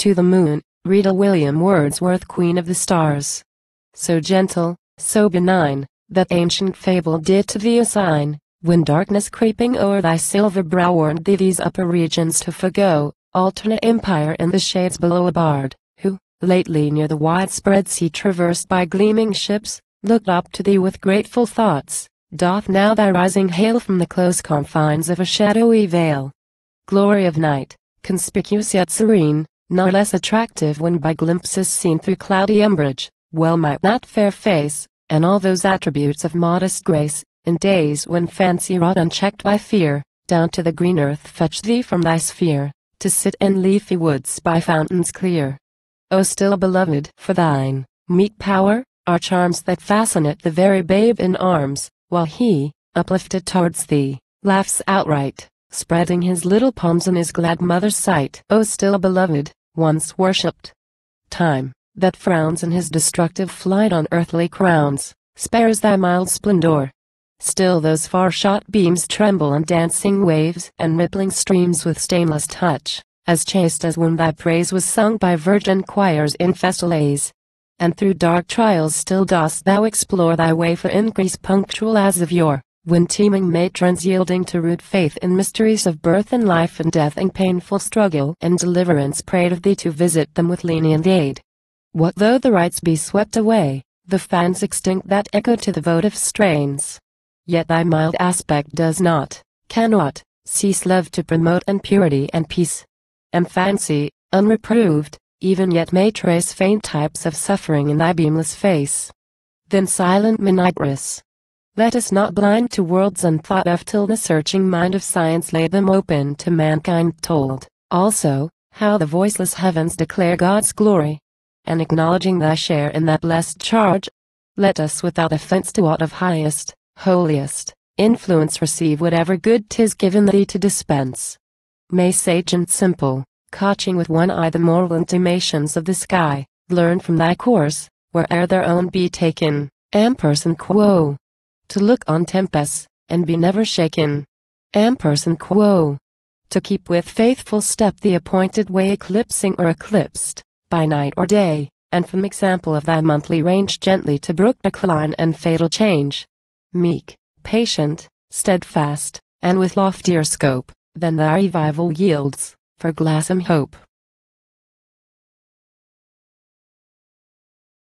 to the moon, Rydal William Wordsworth Queen of the Stars. So gentle, so benign, that ancient fable did to thee assign, when darkness creeping o'er thy silver brow warned thee these upper regions to forego, alternate empire in the shades below a bard, who, lately near the widespread sea traversed by gleaming ships, looked up to thee with grateful thoughts, doth now thy rising hail from the close confines of a shadowy vale. Glory of night, conspicuous yet serene, nor less attractive when by glimpses seen through cloudy umbrage, well might that fair face, and all those attributes of modest grace, in days when fancy wrought unchecked by fear, down to the green earth fetch thee from thy sphere, to sit in leafy woods by fountains clear. O still beloved, for thine, meek power, are charms that fascinate the very babe in arms, while he, uplifted towards thee, laughs outright, spreading his little palms in his glad mother's sight. O still beloved, once worshipped. Time, that frowns in his destructive flight on earthly crowns, spares thy mild splendor. Still those far-shot beams tremble on dancing waves and rippling streams with stainless touch, as chaste as when thy praise was sung by virgin choirs in festal days. And through dark trials still dost thou explore thy way for increase punctual as of yore when teeming matrons yielding to rude faith in mysteries of birth and life and death and painful struggle and deliverance prayed of thee to visit them with lenient aid. What though the rites be swept away, the fans extinct that echo to the votive strains? Yet thy mild aspect does not, cannot, cease love to promote and purity and peace. And fancy, unreproved, even yet may trace faint types of suffering in thy beamless face. Then silent Monitress, let us not blind to worlds unthought of till the searching mind of science lay them open to mankind told, also, how the voiceless heavens declare God's glory. And acknowledging thy share in that blessed charge, let us without offense to aught of highest, holiest, influence receive whatever good tis given thee to dispense. May sage and simple, catching with one eye the moral intimations of the sky, learn from thy course, where'er their own be taken, ampersand quo to look on tempests, and be never shaken. Ampersand quo. To keep with faithful step the appointed way eclipsing or eclipsed, by night or day, and from example of thy monthly range gently to brook decline and fatal change. Meek, patient, steadfast, and with loftier scope, than thy revival yields, for gladsome hope.